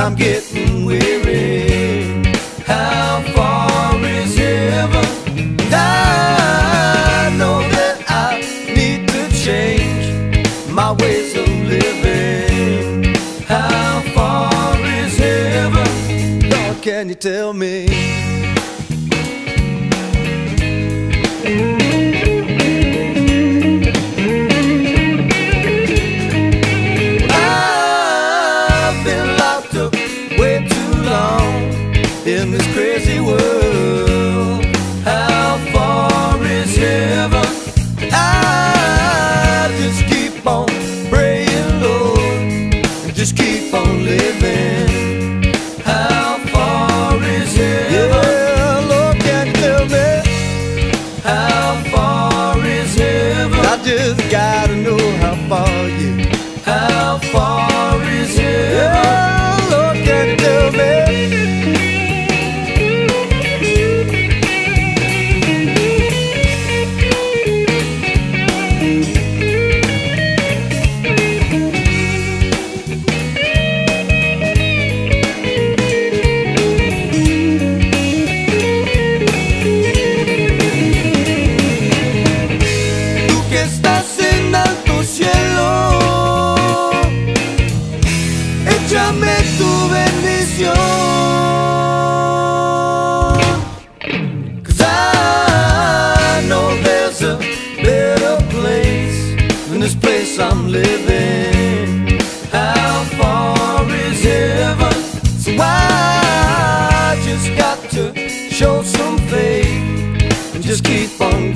I'm getting weary. How far is heaven? I know that I need to change my ways of living. How far is heaven? Lord, can you tell me?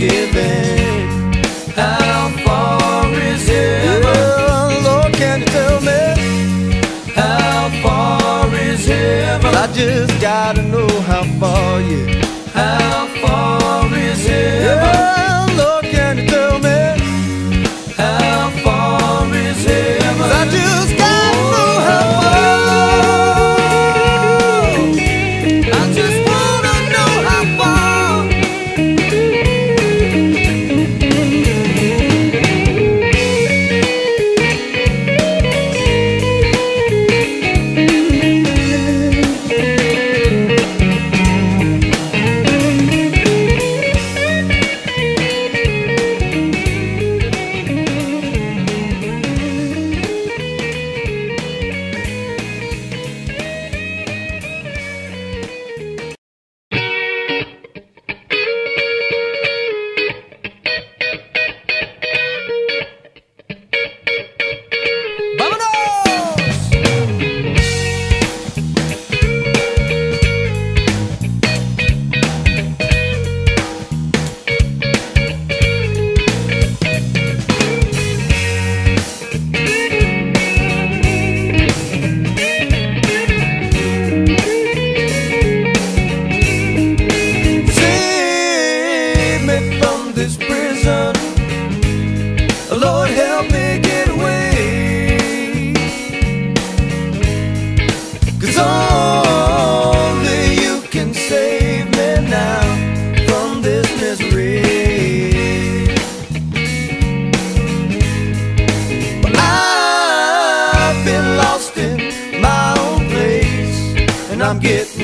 given. How far is heaven? Yeah, Lord, can you tell me? How far is heaven? I just gotta know how far you. direction. Lord, help me get away. Cause only you can save me now from this misery. But I've been lost in my own place, and I'm getting.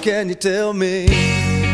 can you tell me?